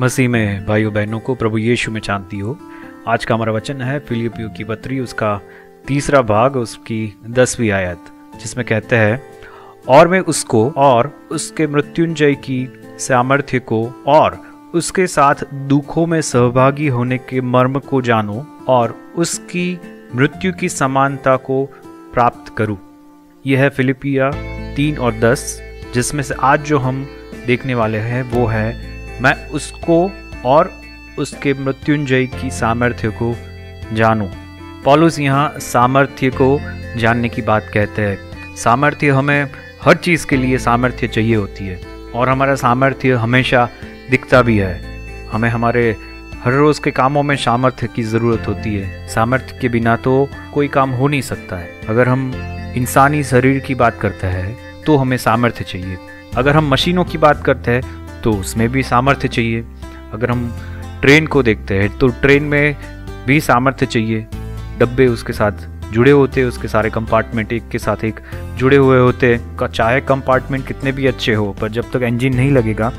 मसीह में भाइयों बहनों को प्रभु यीशु में शांति हो। आज का हमारा वचन है फिलिपियो की पत्री, उसका तीसरा भाग, उसकी दसवीं आयत, जिसमें कहते हैं, और मैं उसको और उसके मृत्युंजय की सामर्थ्य को और उसके साथ दुखों में सहभागी होने के मर्म को जानूं और उसकी मृत्यु की समानता को प्राप्त करूँ। यह है फिलिपिया तीन और दस, जिसमें से आज जो हम देखने वाले हैं, वो है मैं उसको और उसके मृत्युंजय की सामर्थ्य को जानूं। पॉलुस यहाँ सामर्थ्य को जानने की बात कहते हैं। सामर्थ्य हमें हर चीज़ के लिए सामर्थ्य चाहिए होती है और हमारा सामर्थ्य हमेशा दिखता भी है। हमें हमारे हर रोज़ के कामों में सामर्थ्य की ज़रूरत होती है। सामर्थ्य के बिना तो कोई काम हो नहीं सकता है। अगर हम इंसानी शरीर की बात करते हैं तो हमें सामर्थ्य चाहिए। अगर हम मशीनों की बात करते हैं तो उसमें भी सामर्थ्य चाहिए। अगर हम ट्रेन को देखते हैं तो ट्रेन में भी सामर्थ्य चाहिए। डब्बे उसके साथ जुड़े होते हैं उसके सारे कंपार्टमेंट एक के साथ एक जुड़े हुए होते। हैं चाहे कंपार्टमेंट कितने भी अच्छे हो, पर जब तक इंजन नहीं लगेगा,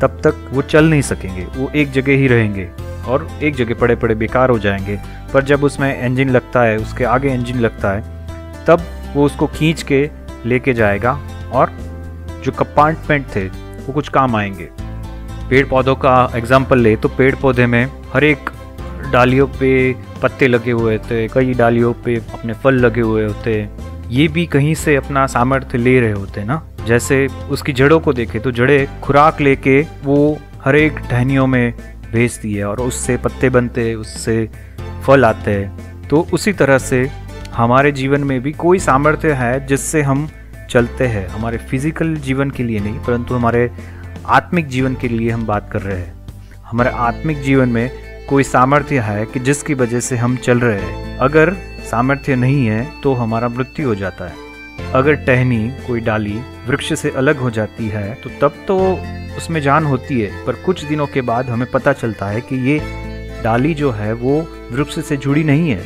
तब तक वो चल नहीं सकेंगे। वो एक जगह ही रहेंगे और एक जगह पड़े पड़े बेकार हो जाएँगे। पर जब उसमें इंजन लगता है, उसके आगे इंजन लगता है, तब वो उसको खींच के लेके जाएगा और जो कंपार्टमेंट थे वो कुछ काम आएँगे। पेड़ पौधों का एग्ज़ाम्पल ले तो पेड़ पौधे में हर एक डालियों पे पत्ते लगे हुए थे कई डालियों पे अपने फल लगे हुए होते। ये भी कहीं से अपना सामर्थ्य ले रहे होते ना। जैसे उसकी जड़ों को देखे तो जड़ें खुराक लेके वो हर एक टहनियों में भेजती है और उससे पत्ते बनते हैं उससे फल आते हैं। तो उसी तरह से हमारे जीवन में भी कोई सामर्थ्य है जिससे हम चलते हैं। हमारे फ़िज़िकल जीवन के लिए नहीं, परंतु हमारे आत्मिक जीवन के लिए हम बात कर रहे हैं। हमारे आत्मिक जीवन में कोई सामर्थ्य है कि जिसकी वजह से हम चल रहे हैं? अगर सामर्थ्य नहीं है तो हमारा मृत्यु हो जाता है। अगर टहनी, कोई डाली, वृक्ष से अलग हो जाती है तो तब तो उसमें जान होती है। पर कुछ दिनों के बाद हमें पता चलता है कि ये डाली जो है, वो वृक्ष से जुड़ी नहीं है।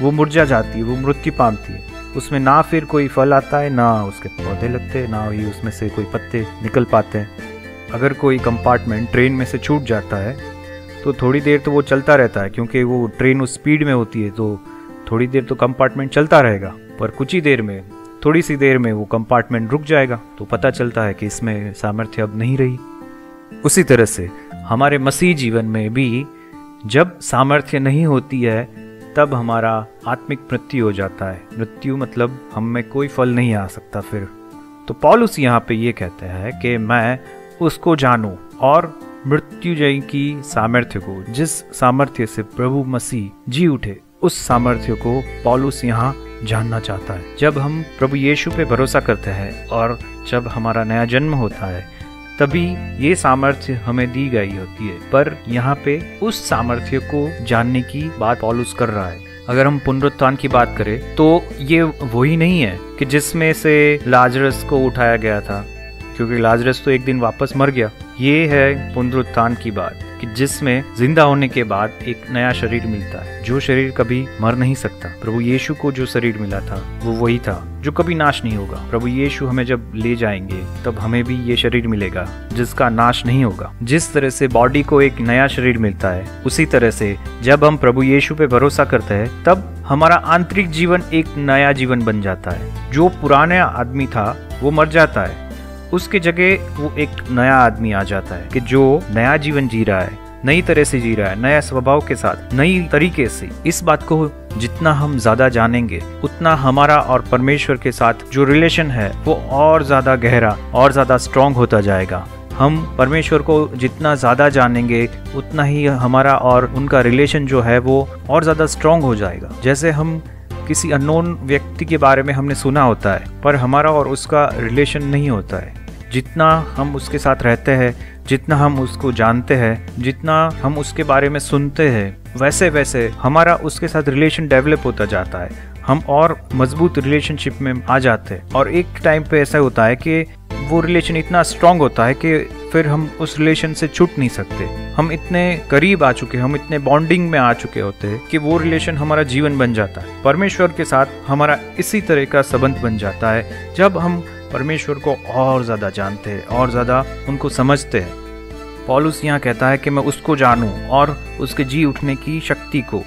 वो मुरझा जाती है, वो मृत्यु पाती है। उसमें ना फिर कोई फल आता है, ना उसके पौधे लगते हैं, ना ही उसमें से कोई पत्ते निकल पाते हैं। अगर कोई कंपार्टमेंट ट्रेन में से छूट जाता है तो थोड़ी देर तो वो चलता रहता है, क्योंकि वो ट्रेन उस स्पीड में होती है तो थोड़ी देर तो कंपार्टमेंट चलता रहेगा। पर कुछ ही देर में, थोड़ी सी देर में वो कंपार्टमेंट रुक जाएगा तो पता चलता है कि इसमें सामर्थ्य अब नहीं रही। उसी तरह से हमारे मसीह जीवन में भी जब सामर्थ्य नहीं होती है तब हमारा आत्मिक मृत्यु हो जाता है। मृत्यु मतलब हम में कोई फल नहीं आ सकता फिर। तो पॉलुस यहाँ पे ये कहते हैं कि मैं उसको जानूं और मृत्युजय की सामर्थ्य को, जिस सामर्थ्य से प्रभु मसीह जी उठे, उस सामर्थ्य को पॉलुस यहाँ जानना चाहता है। जब हम प्रभु यीशु पे भरोसा करते हैं और जब हमारा नया जन्म होता है तभी ये सामर्थ्य हमें दी गई होती है। पर यहाँ पे उस सामर्थ्य को जानने की बात पॉलुस कर रहा है। अगर हम पुनरुत्थान की बात करें तो ये वही नहीं है कि जिसमें से लाजरस को उठाया गया था, क्योंकि लाजरस तो एक दिन वापस मर गया। ये है पुनरुत्थान की बात। कि जिसमें ज़िंदा होने के बाद एक नया शरीर मिलता है। जो शरीर कभी मर नहीं सकता। प्रभु यीशु को जो शरीर मिला था, वो वही था, जो कभी नाश नहीं होगा। प्रभु यीशु हमें जब ले जाएँगे, तब हमें भी ये शरीर मिलेगा, जिसका नाश नहीं होगा। जिस तरह से बॉडी को एक नया शरीर मिलता है, उसी तरह से जब हम प्रभु यीशु पे भरोसा करते हैं, तब हमारा आंतरिक जीवन एक नया जीवन बन जाता है। जो पुराने आदमी था, वो मर जाता है। उसके जगह वो एक नया आदमी आ जाता है कि जो नया जीवन जी रहा है, नई तरह से जी रहा है, नया स्वभाव के साथ, नई तरीके से। इस बात को जितना हम ज़्यादा जानेंगे, उतना हमारा और परमेश्वर के साथ जो रिलेशन है, वो और ज़्यादा गहरा और ज़्यादा स्ट्रांग होता जाएगा। हम परमेश्वर को जितना ज़्यादा जानेंगे, उतना ही हमारा और उनका रिलेशन जो है, वो और ज़्यादा स्ट्रांग हो जाएगा। जैसे हम किसी अननोन व्यक्ति के बारे में हमने सुना होता है, पर हमारा और उसका रिलेशन नहीं होता है। जितना हम उसके साथ रहते हैं, जितना हम उसको जानते हैं, जितना हम उसके बारे में सुनते हैं, वैसे वैसे हमारा उसके साथ रिलेशन डेवलप होता जाता है। हम और मज़बूत रिलेशनशिप में आ जाते हैं। और एक टाइम पे ऐसा होता है कि वो रिलेशन इतना स्ट्रांग होता है कि फिर हम उस रिलेशन से छूट नहीं सकते। हम इतने करीब आ चुके हम इतने बॉन्डिंग में आ चुके होते हैं कि वो रिलेशन हमारा जीवन बन जाता है। परमेश्वर के साथ हमारा इसी तरह का संबंध बन जाता है। जब हम परमेश्वर को और ज़्यादा जानते हैं और ज़्यादा उनको समझते हैं, पॉलुस यहाँ कहता है कि मैं उसको जानूं और उसके जी उठने की शक्ति को।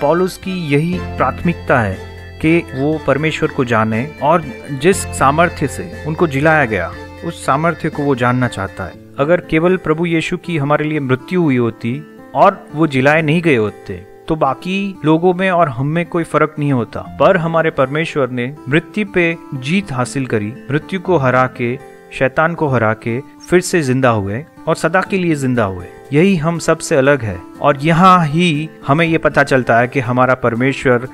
पॉलुस की यही प्राथमिकता है कि वो परमेश्वर को जाने और जिस सामर्थ्य से उनको जिलाया गया, उस सामर्थ्य को वो जानना चाहता है। अगर केवल प्रभु यीशु की हमारे लिए मृत्यु हुई होती और वो जिलाए नहीं गए होते तो बाकी लोगों में और हम में कोई फ़र्क नहीं होता। पर हमारे परमेश्वर ने मृत्यु पे जीत हासिल करी, मृत्यु को हरा के, शैतान को हरा के फिर से ज़िंदा हुए और सदा के लिए ज़िंदा हुए। यही हम सबसे अलग है और यहाँ ही हमें ये पता चलता है कि हमारा परमेश्वर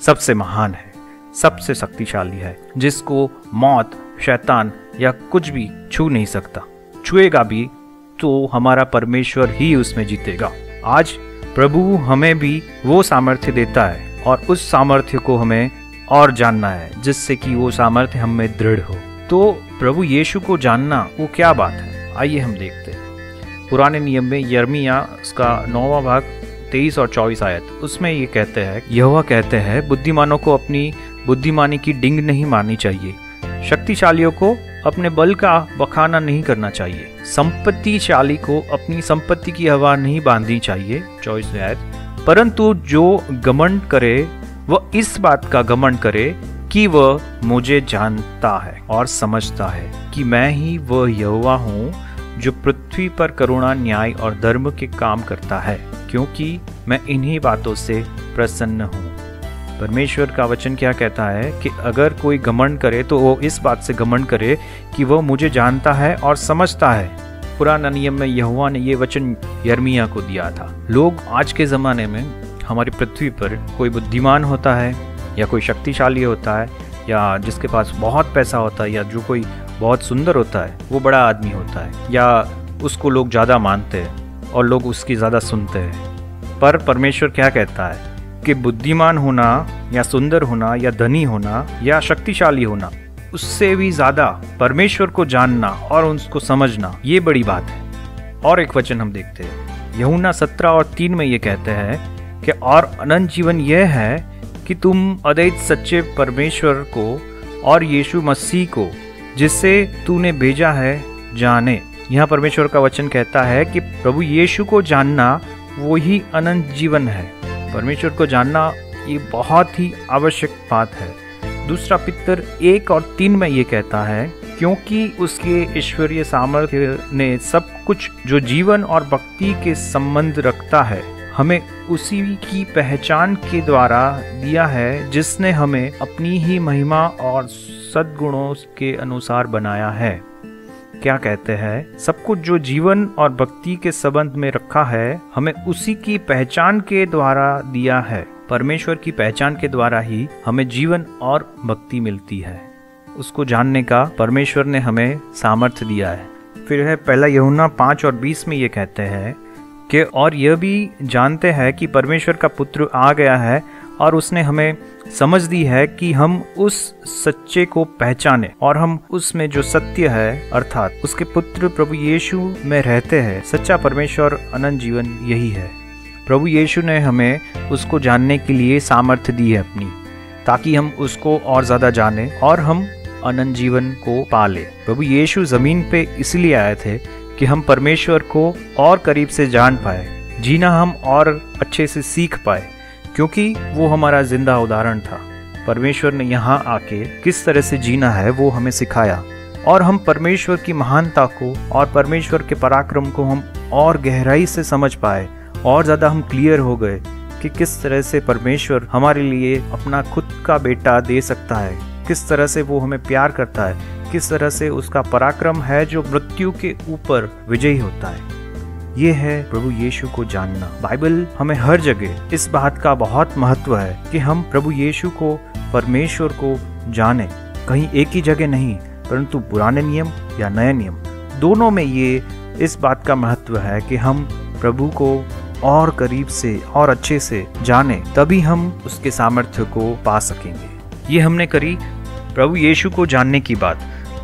सबसे महान है, सबसे शक्तिशाली है, जिसको मौत, शैतान या कुछ भी छू नहीं सकता। छुएगा भी तो हमारा परमेश्वर ही उसमें जीतेगा। आज प्रभु हमें भी वो सामर्थ्य देता है और उस सामर्थ्य को हमें और जानना है, जिससे कि वो सामर्थ्य हम दृढ़ हो। तो प्रभु यीशु को जानना वो क्या बात है? आइए हम देखते हैं। पुराने नियम में यर्मिया उसका नौवा भाग तेईस और चौबीस आयत। उसमें ये कहते हैं यह कहते हैं, बुद्धिमानों को अपनी बुद्धिमानी की डिंग नहीं मारनी चाहिए। शक्तिशालियों को अपने बल का बखाना नहीं करना चाहिए। संपत्तिशाली को अपनी संपत्ति की हवा नहीं बांधनी चाहिए। चौबीस आयत। परंतु जो घमंड करे, वह इस बात का घमंड करे कि वह मुझे जानता है और समझता है कि मैं ही वह यहुआ हूँ जो पृथ्वी पर करुणा, न्याय और धर्म के काम करता है, क्योंकि मैं इन्हीं बातों से प्रसन्न हूँ। परमेश्वर का वचन क्या कहता है कि अगर कोई घमंड करे तो वो इस बात से घमंड करे कि वह मुझे जानता है और समझता है। पुराना नियम में यहुआ ने ये वचन यर्मिया को दिया था। लोग आज के ज़माने में हमारी पृथ्वी पर कोई बुद्धिमान होता है या कोई शक्तिशाली होता है या जिसके पास बहुत पैसा होता है या जो कोई बहुत सुंदर होता है, वो बड़ा आदमी होता है, या उसको लोग ज़्यादा मानते हैं और लोग उसकी ज़्यादा सुनते हैं। पर परमेश्वर क्या कहता है कि बुद्धिमान होना, या सुंदर होना, या धनी होना, या शक्तिशाली होना, उससे भी ज़्यादा परमेश्वर को जानना और उसको समझना, ये बड़ी बात है। और एक वचन हम देखते हैं। यहुना सत्रह और तीन में ये कहते हैं कि और अनंत जीवन यह है कि तुम अदैत सच्चे परमेश्वर को और यीशु मसीह को जिससे तूने भेजा है जाने। यहाँ परमेश्वर का वचन कहता है कि प्रभु यीशु को जानना वो ही अनंत जीवन है। परमेश्वर को जानना ये बहुत ही आवश्यक बात है। दूसरा पितर एक और तीन में ये कहता है, क्योंकि उसके ईश्वरीय सामर्थ्य ने सब कुछ जो जीवन और भक्ति के संबंध रखता है, हमें उसी की पहचान के द्वारा दिया है, जिसने हमें अपनी ही महिमा और सद्गुणों के अनुसार बनाया है। क्या कहते हैं? सब कुछ जो जीवन और भक्ति के संबंध में रखा है, हमें उसी की पहचान के द्वारा दिया है। परमेश्वर की पहचान के द्वारा ही हमें जीवन और भक्ति मिलती है। उसको जानने का परमेश्वर ने हमें सामर्थ्य दिया है। फिर है पहला यहुना पाँच और बीस में ये कहते हैं कि और यह भी जानते हैं कि परमेश्वर का पुत्र आ गया है और उसने हमें समझ दी है कि हम उस सच्चे को पहचाने और हम उसमें जो सत्य है, अर्थात उसके पुत्र प्रभु यीशु में रहते हैं, सच्चा परमेश्वर अनंत जीवन यही है। प्रभु यीशु ने हमें उसको जानने के लिए सामर्थ्य दी है अपनी, ताकि हम उसको और ज़्यादा जाने और हम अनंत जीवन को पाले प्रभु यीशु ज़मीन पे इसलिए आए थे कि हम परमेश्वर को और करीब से जान पाए, जीना हम और अच्छे से सीख पाए। क्योंकि वो हमारा ज़िंदा उदाहरण था। परमेश्वर ने यहाँ आके किस तरह से जीना है, वो हमें सिखाया। और हम परमेश्वर की महानता को और परमेश्वर के पराक्रम को हम और गहराई से समझ पाए और ज़्यादा हम क्लियर हो गए कि किस तरह से परमेश्वर हमारे लिए अपना खुद का बेटा दे सकता है, किस तरह से वो हमें प्यार करता है, किस तरह से उसका पराक्रम है जो मृत्यु के ऊपर विजयी होता है। ये है प्रभु यीशु को जानना। बाइबल हमें हर जगह इस बात का बहुत महत्व है कि हम प्रभु यीशु को, परमेश्वर को जाने। कहीं एक ही जगह नहीं, परंतु पुराने नियम या नए नियम। दोनों में ये इस बात का महत्व है कि हम प्रभु को और करीब से और अच्छे से जाने, तभी हम उसके सामर्थ्य को पा सकेंगे। ये हमने करी प्रभु यीशु को जानने की बात।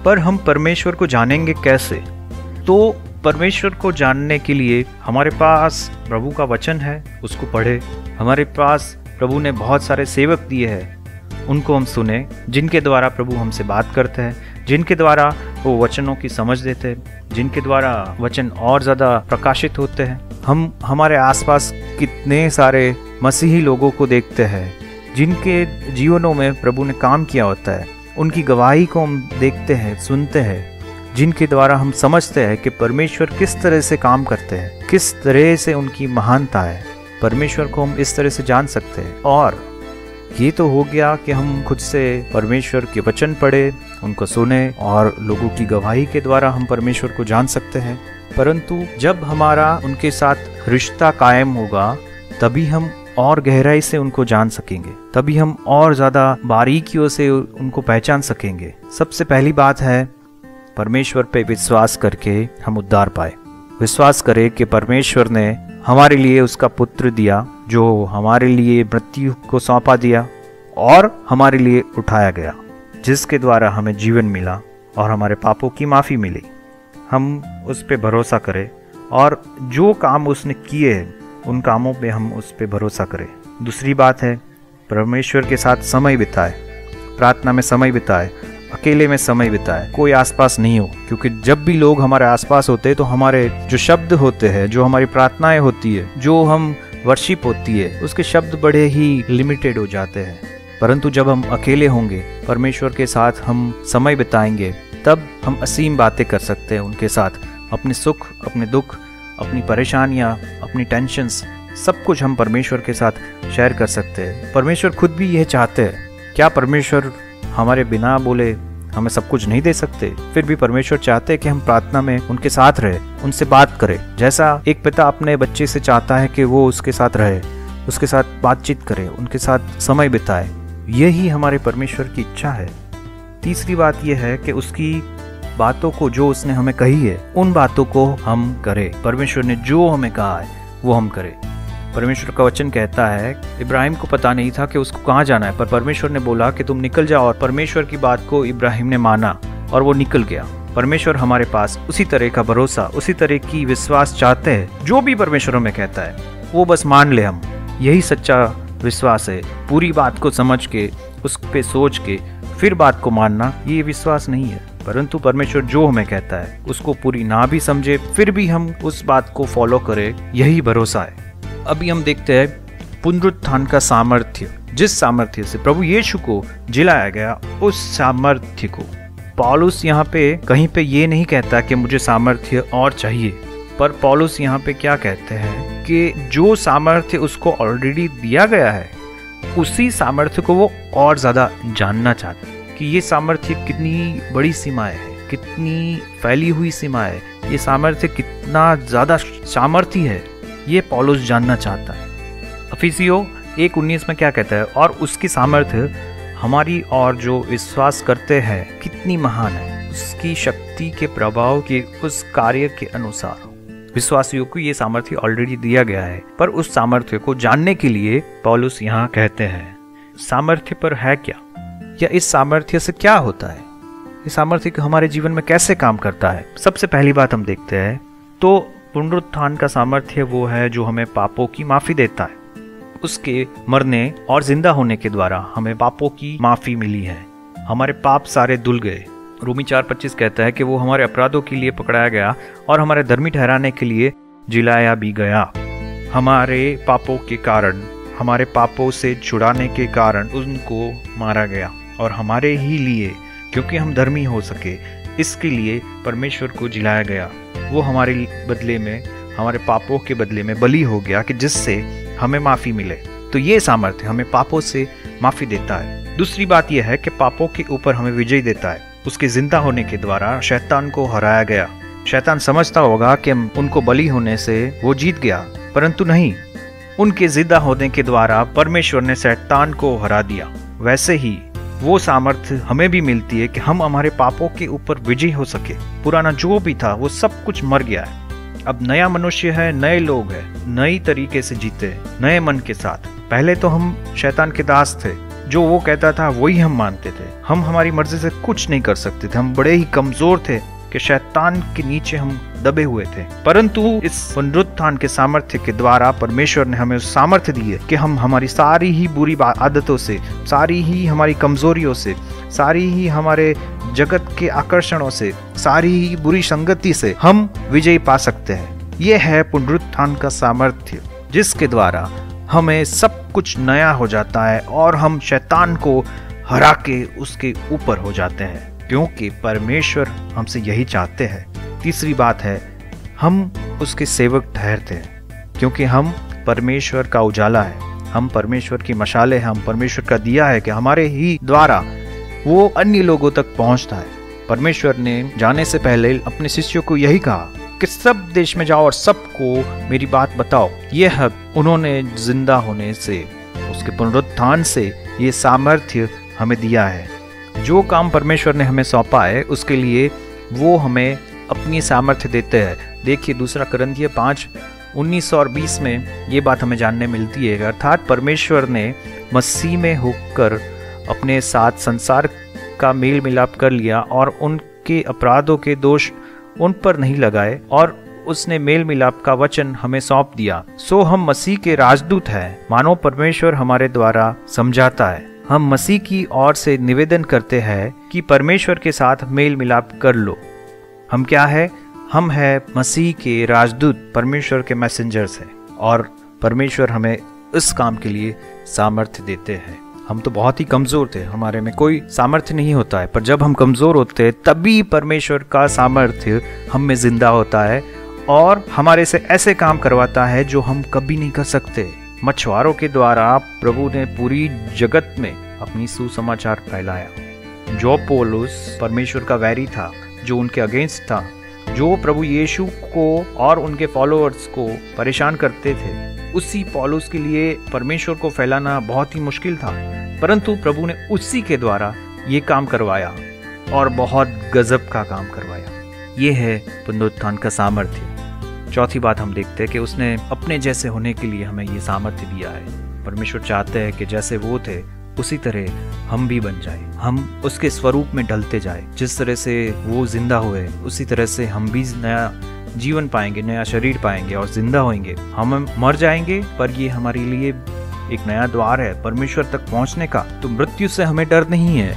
पर हम परमेश्वर को जानेंगे कैसे? तो परमेश्वर को जानने के लिए हमारे पास प्रभु का वचन है, उसको पढ़े। हमारे पास प्रभु ने बहुत सारे सेवक दिए हैं, उनको हम सुने, जिनके द्वारा प्रभु हमसे बात करते हैं, जिनके द्वारा वो वचनों की समझ देते हैं, जिनके द्वारा वचन और ज़्यादा प्रकाशित होते हैं। हम, हमारे आसपास कितने सारे मसीही लोगों को देखते हैं, जिनके जीवनों में प्रभु ने काम किया होता है। उनकी गवाही को हम देखते हैं, सुनते हैं। जिनके द्वारा हम समझते हैं कि परमेश्वर किस तरह से काम करते हैं, किस तरह से उनकी महानता है। परमेश्वर को हम इस तरह से जान सकते हैं। और ये तो हो गया कि हम खुद से परमेश्वर के वचन पढ़े, उनको सुने और लोगों की गवाही के द्वारा हम परमेश्वर को जान सकते हैं। परंतु जब हमारा उनके साथ रिश्ता कायम होगा, तभी हम और गहराई से उनको जान सकेंगे। तभी हम और ज़्यादा बारीकियों से उनको पहचान सकेंगे। सबसे पहली बात है परमेश्वर पे विश्वास करके हम उद्धार पाए। विश्वास करें कि परमेश्वर ने हमारे लिए उसका पुत्र दिया, जो हमारे लिए मृत्यु को सौंपा दिया और हमारे लिए उठाया गया, जिसके द्वारा हमें जीवन मिला और हमारे पापों की माफ़ी मिली। हम उस पर भरोसा करें और जो काम उसने किए उन कामों पे हम उस पर भरोसा करें। दूसरी बात है, परमेश्वर के साथ समय बिताए। प्रार्थना में समय बिताए। अकेले में समय बिताए। कोई आसपास नहीं हो, क्योंकि जब भी लोग हमारे आसपास होते हैं तो हमारे जो शब्द होते हैं, जो हमारी प्रार्थनाएँ होती है, जो हम वर्शिप होती है, उसके शब्द बड़े ही लिमिटेड हो जाते हैं। परंतु जब हम अकेले होंगे, परमेश्वर के साथ हम समय बिताएँगे, तब हम असीम बातें कर सकते हैं उनके साथ। अपने सुख, अपने दुख, अपनी परेशानियाँ, अपनी टेंशन्स सब कुछ हम परमेश्वर के साथ शेयर कर सकते हैं। परमेश्वर खुद भी यह चाहते हैं। क्या परमेश्वर हमारे बिना बोले हमें सब कुछ नहीं दे सकते। फिर भी परमेश्वर चाहते हैं कि हम प्रार्थना में उनके साथ रहे, उनसे बात करें। जैसा एक पिता अपने बच्चे से चाहता है कि वो उसके साथ रहे, उसके साथ बातचीत करे, उनके साथ समय बिताए। यही हमारे परमेश्वर की इच्छा है। तीसरी बात यह है कि उसकी बातों को जो उसने हमें कही है, उन बातों को हम करें। परमेश्वर ने जो हमें कहा है, वो हम करें। परमेश्वर का वचन कहता है, इब्राहिम को पता नहीं था कि उसको कहाँ जाना है, पर परमेश्वर ने बोला कि तुम निकल जाओ और परमेश्वर की बात को इब्राहिम ने माना और वो निकल गया। परमेश्वर हमारे पास उसी तरह का भरोसा, उसी तरह की विश्वास चाहते हैं, जो भी परमेश्वर में कहता है, वो बस मान ले हम। यही सच्चा विश्वास है, पूरी बात को समझ के, उस पर सोच के, फिर बात को मानना, ये विश्वास नहीं है। परंतु परमेश्वर जो हमें कहता है, उसको पूरी ना भी समझे, फिर भी हम उस बात को फॉलो करें, यही भरोसा है। अभी हम देखते हैं पुनरुत्थान का सामर्थ्य, जिस सामर्थ्य से प्रभु यीशु को जिलाया गया, उस सामर्थ्य को। पॉलुस यहाँ पे कहीं पे ये नहीं कहता कि मुझे सामर्थ्य और चाहिए, पर पॉलुस यहाँ पे क्या कहते हैं कि जो सामर्थ्य उसको ऑलरेडी दिया गया है, उसी सामर्थ्य को वो और ज़्यादा जानना चाहता कि ये सामर्थ्य कितनी बड़ी सीमाएँ है, कितनी फैली हुई सीमा है, ये सामर्थ्य कितना ज़्यादा सामर्थ्य है। ये पॉलुस जानना चाहता है। अफिसियो, एक उन्नीस में क्या कहता है? और उसकी सामर्थ्य, हमारी और जो विश्वास करते हैं, कितनी महान है। उसकी शक्ति के प्रभाव के, उस कार्य के अनुसार। विश्वासियों को ये सामर्थ्य ऑलरेडी दिया गया है। पर उस सामर्थ्य को जानने के लिए पॉलुस यहाँ कहते हैं, सामर्थ्य पर है क्या? या इस सामर्थ्य से क्या होता है? इस सामर्थ्य हमारे जीवन में कैसे काम करता है? सबसे पहली बात हम देखते हैं तो पुनरुत्थान का सामर्थ्य वो है जो हमें पापों की माफ़ी देता है। उसके मरने और ज़िंदा होने के द्वारा हमें पापों की माफ़ी मिली है। हमारे पाप सारे धुल गए। रूमी चार पच्चीस कहता है कि वो हमारे अपराधों के लिए पकड़ाया गया और हमारे धर्मी ठहराने के लिए जिलाया भी गया। हमारे पापों के कारण, हमारे पापों से छुड़ाने के कारण उनको मारा गया और हमारे ही लिए, क्योंकि हम धर्मी हो सके इसके लिए परमेश्वर को जिलाया गया। वो हमारे बदले में, हमारे पापों के बदले में बलि हो गया कि जिससे हमें माफ़ी मिले। तो ये सामर्थ्य हमें पापों से माफ़ी देता है। दूसरी बात यह है कि पापों के ऊपर हमें विजय देता है। उसके ज़िंदा होने के द्वारा शैतान को हराया गया। शैतान समझता होगा कि उनको बलि होने से वो जीत गया, परंतु नहीं। उनके ज़िंदा होने के द्वारा परमेश्वर ने शैतान को हरा दिया। वैसे ही वो सामर्थ्य हमें भी मिलती है कि हम हमारे पापों के ऊपर विजय हो सके। पुराना जो भी था, वो सब कुछ मर गया है। अब नया मनुष्य है, नए लोग है, नई तरीके से जीते नए मन के साथ। पहले तो हम शैतान के दास थे। जो वो कहता था, वही हम मानते थे। हम हमारी मर्ज़ी से कुछ नहीं कर सकते थे। हम बड़े ही कमज़ोर थे। कि शैतान के नीचे हम दबे हुए थे। परंतु इस पुनरुत्थान के सामर्थ्य के द्वारा परमेश्वर ने हमें सामर्थ्य दिए कि हम हमारी सारी ही बुरी आदतों से, सारी ही हमारी कमजोरियों से, सारी ही हमारे जगत के आकर्षणों से, सारी ही बुरी संगति से हम विजय पा सकते हैं। यह है पुनरुत्थान का सामर्थ्य, जिसके द्वारा हमें सब कुछ नया हो जाता है और हम शैतान को हरा के उसके ऊपर हो जाते हैं। क्योंकि परमेश्वर हमसे यही चाहते हैं। तीसरी बात है, हम उसके सेवक ठहरते हैं, क्योंकि हम परमेश्वर का उजाला है। हम परमेश्वर की मशाले हैं, हम परमेश्वर का दिया है कि हमारे ही द्वारा वो अन्य लोगों तक पहुँचता है। परमेश्वर ने जाने से पहले अपने शिष्यों को यही कहा कि सब देश में जाओ और सबको मेरी बात बताओ। ये हक उन्होंने ज़िंदा होने से, उसके पुनरुत्थान से ये सामर्थ्य हमें दिया है। जो काम परमेश्वर ने हमें सौंपा है, उसके लिए वो हमें अपनी सामर्थ्य देते हैं। देखिए, दूसरा करंथीय पाँच, उन्नीस और बीस में ये बात हमें जानने मिलती है, अर्थात परमेश्वर ने मसीह में होकर अपने साथ संसार का मेल मिलाप कर लिया और उनके अपराधों के दोष उन पर नहीं लगाए और उसने मेल मिलाप का वचन हमें सौंप दिया। सो हम मसीह के राजदूत हैं। मानो परमेश्वर हमारे द्वारा समझाता है। हम मसीह की ओर से निवेदन करते हैं कि परमेश्वर के साथ मेल मिलाप कर लो। हम क्या है? हम है मसीह के राजदूत, परमेश्वर के मैसेंजर्स हैं और परमेश्वर हमें इस काम के लिए सामर्थ्य देते हैं। हम तो बहुत ही कमज़ोर थे, हमारे में कोई सामर्थ्य नहीं होता है, पर जब हम कमज़ोर होते हैं, तभी परमेश्वर का सामर्थ्य हम में ज़िंदा होता है और हमारे से ऐसे काम करवाता है जो हम कभी नहीं कर सकते। मछुआरों के द्वारा प्रभु ने पूरी जगत में अपनी सुसमाचार फैलाया। जो पोलुस परमेश्वर का वैरी था, जो उनके अगेंस्ट था, जो प्रभु यीशु को और उनके फॉलोअर्स को परेशान करते थे, उसी पॉलुस के लिए परमेश्वर को फैलाना बहुत ही मुश्किल था। परंतु प्रभु ने उसी के द्वारा ये काम करवाया और बहुत गजब का काम करवाया। ये है पुनरुत्थान का सामर्थ्य। चौथी बात हम देखते हैं कि उसने अपने जैसे होने के लिए हमें ये सामर्थ्य दिया है। परमेश्वर चाहते हैं कि जैसे वो थे उसी तरह हम भी बन जाए। हम उसके स्वरूप में ढलते जाए। जिस तरह से वो ज़िंदा हुए, उसी तरह से हम भी नया जीवन पाएँगे, नया शरीर पाएँगे और ज़िंदा होंगे हम मर जाएँगे, पर ये हमारे लिए एक नया द्वार है परमेश्वर तक पहुँचने का। तो मृत्यु से हमें डर नहीं है,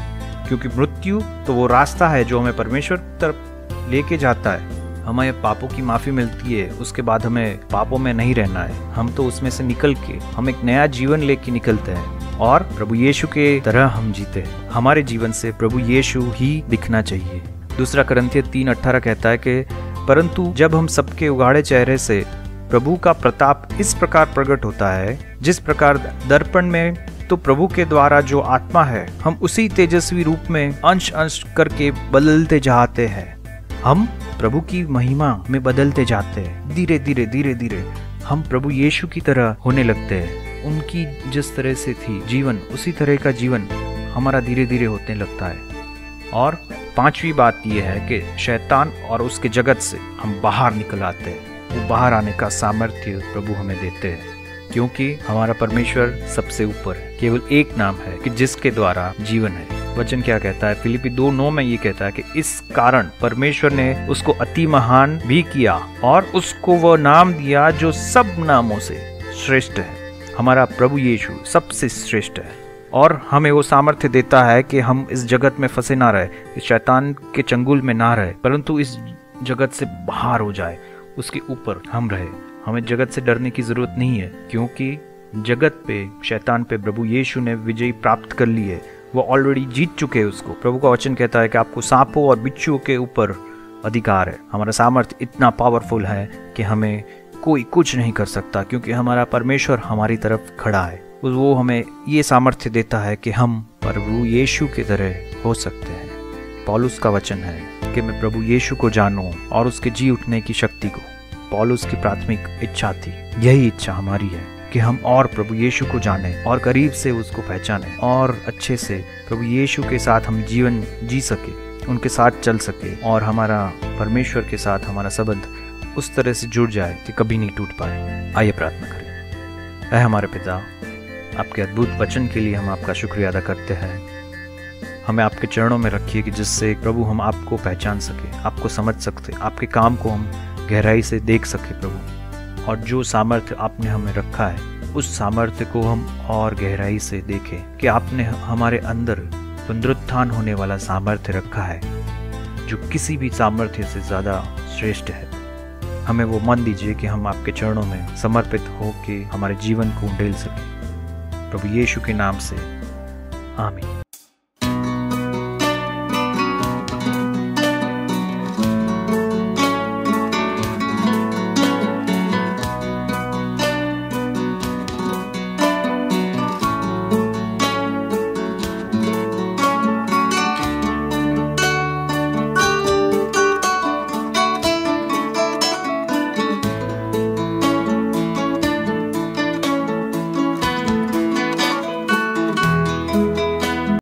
क्योंकि मृत्यु तो वो रास्ता है जो हमें परमेश्वर तरफ़ लेके जाता है। हमें पापों की माफ़ी मिलती है, उसके बाद हमें पापों में नहीं रहना है। हम तो उसमें से निकल के, हम एक नया जीवन लेके निकलते हैं। और प्रभु यीशु के तरह हम जीते। हमारे जीवन से प्रभु यीशु ही दिखना चाहिए। दूसरा करंथिय तीन अठारह कहता है कि, परंतु जब हम सबके उगाड़े चेहरे से प्रभु का प्रताप इस प्रकार प्रकट होता है, जिस प्रकार दर्पण में तो प्रभु के द्वारा जो आत्मा है, हम उसी तेजस्वी रूप में अंश अंश करके बदलते जाते हैं। हम प्रभु की महिमा में बदलते जाते हैं। धीरे धीरे धीरे धीरे हम प्रभु यीशु की तरह होने लगते हैं। उनकी जिस तरह से थी जीवन, उसी तरह का जीवन हमारा धीरे धीरे होते लगता है। और पांचवी बात यह है कि शैतान और उसके जगत से हम बाहर निकल आते हैं। वो बाहर आने का सामर्थ्य प्रभु हमें देते हैं। क्योंकि हमारा परमेश्वर सबसे ऊपर है। केवल एक नाम है कि जिसके द्वारा जीवन है। वचन क्या कहता है? फिलिपी दो नौ में ये कहता है कि इस कारण परमेश्वर ने उसको अति महान भी किया और उसको वह नाम दिया जो सब नामों से श्रेष्ठ है। हमारा प्रभु यीशु सबसे श्रेष्ठ है और हमें वो सामर्थ्य देता है कि हम इस जगत में फंसे ना रहे, इस शैतान के चंगुल में ना रहे, परंतु इस जगत से बाहर हो जाए, उसके ऊपर हम रहे। हमें जगत से डरने की ज़रूरत नहीं है, क्योंकि जगत पे, शैतान पे प्रभु यीशु ने विजय प्राप्त कर ली है। वो ऑलरेडी जीत चुके हैं उसको। प्रभु का वचन कहता है कि आपको सांपों और बिच्छुओं के ऊपर अधिकार है। हमारा सामर्थ्य इतना पावरफुल है कि हमें कोई कुछ नहीं कर सकता क्योंकि हमारा परमेश्वर हमारी तरफ़ खड़ा है। वो हमें ये सामर्थ्य देता है कि हम प्रभु यीशु की तरह हो सकते हैं। पॉलुस का वचन है कि मैं प्रभु यीशु को जानूं और उसके जी उठने की शक्ति को। पॉलुस की प्राथमिक इच्छा थी। यही इच्छा हमारी है कि हम और प्रभु यीशु को जाने और करीब से उसको पहचाने और अच्छे से प्रभु यीशु के साथ हम जीवन जी सके, उनके साथ चल सके और हमारा परमेश्वर के साथ हमारा संबंध उस तरह से जुड़ जाए कि कभी नहीं टूट पाए। आइए प्रार्थना करें। अः हमारे पिता, आपके अद्भुत वचन के लिए हम आपका शुक्रिया अदा करते हैं। हमें आपके चरणों में रखिए कि जिससे प्रभु हम आपको पहचान सके, आपको समझ सकते, आपके काम को हम गहराई से देख सके प्रभु। और जो सामर्थ्य आपने हमें रखा है, उस सामर्थ्य को हम और गहराई से देखें कि आपने हमारे अंदर पुनरुत्थान होने वाला सामर्थ्य रखा है, जो किसी भी सामर्थ्य से ज़्यादा श्रेष्ठ है। हमें वो मन दीजिए कि हम आपके चरणों में समर्पित हो के हमारे जीवन को ढेल सकें। प्रभु यीशु के नाम से, आमीन।